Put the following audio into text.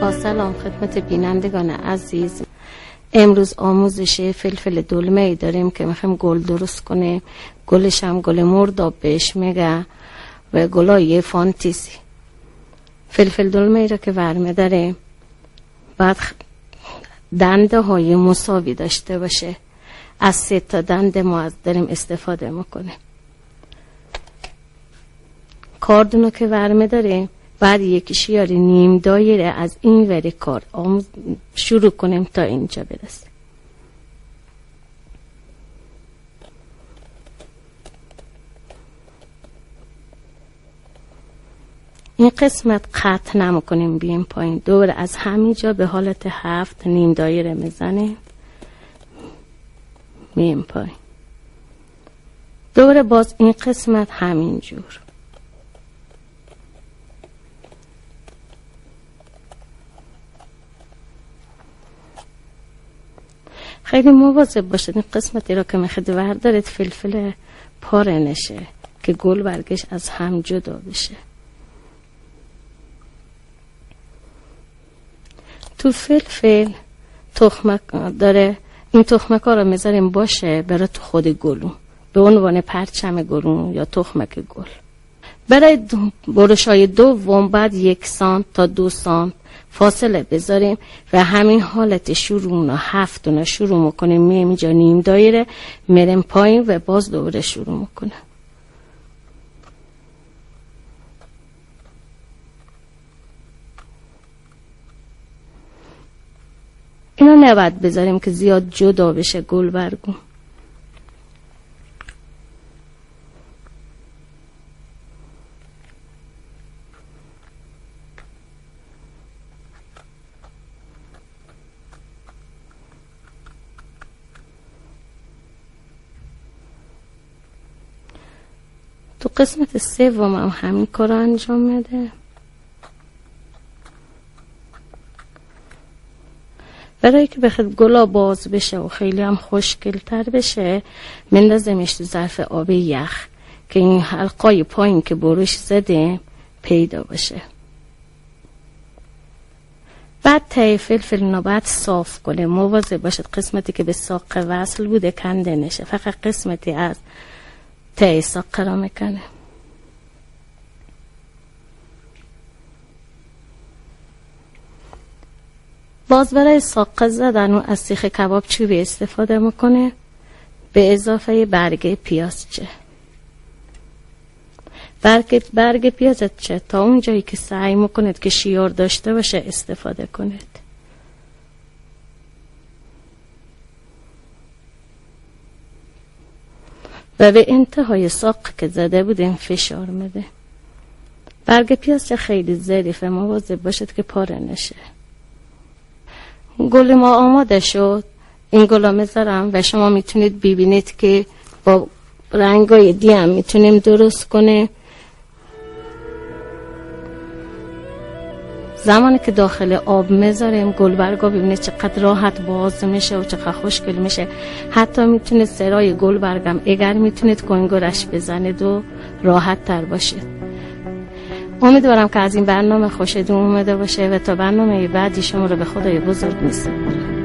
با سلام خدمت بینندگان عزیز. امروز آموزش فلفل دلمه ای داریم که می‌خوایم گل درست کنیم. گلش هم گل مرداب بهش میگه و گلای فانتزی فلفل دلمه ای را که ورمی داریم بعد دنده های مساوی داشته باشه. از سه تا دنده ما از داریم استفاده می‌کنیم. کاردونو که ورمه داریم بعد یک شیاری نیم دایره از این وری کار. شروع کنیم تا اینجا برسیم. این قسمت قطع نمی‌کنیم بیم پایین. دور از همینجا به حالت هفت نیم دایره می‌زنیم. میم پایین. دور باز این قسمت همینجور خیلی مواظب باشید این قسمتی را که می‌خواد وردارید فلفل پاره نشه که گل برگش از هم جدا بشه. تو فلفل تخمک داره این تخمک ها رو می‌ذاریم باشه برای تو خود گلو. به عنوان پرچم گلو یا تخمک گل. برای برش های دوم بعد یک سانت تا دو سانت فاصله بذاریم و همین حالت شروع رو هفت رو شروع می‌کنیم. میم اینجا نیم دایره میریم پایین و باز دوباره شروع می‌کنه اینا نباید بذاریم که زیاد جدا بشه گل برگو تو قسمت سوم هم همین کار انجام میده برای که بخواد گلا باز بشه و خیلی هم خوشگلتر بشه مندازمش تو ظرف آب یخ که این حلقای پایین که برش زده پیدا باشه بعد ته فلفل نو صاف کنه. مواظب باشد قسمتی که به ساق وصل بوده کنده نشه. فقط قسمتی از را می‌کنه. باز برای ساقه زدن و از سیخ کباب چوبی استفاده می‌کنه به اضافه برگ پیازچه برگ, برگ پیازچه تا اون جایی که سعی می‌کنید که شیار داشته باشه استفاده کنید. و به انتهای ساق که زده بودیم فشار میده. برگ پیازچه خیلی ظریفه مواظب باشد که پاره نشه. گل ما آماده شد. این گلا می‌ذارم و شما می‌تونید ببینید که با رنگای دیم می‌تونیم درست کنه. زمانی که داخل آب می‌ذاریم گلبرگا ببینید چقدر راحت باز میشه و چقدر خوشگل میشه. حتی می‌تونید سرای گلبرگم اگر می‌تونید کنگرش بزنید و راحت تر باشید. امیدوارم که از این برنامه خوشتون اومده باشه و تا برنامه بعدی شما رو به خدای بزرگ میسپارم.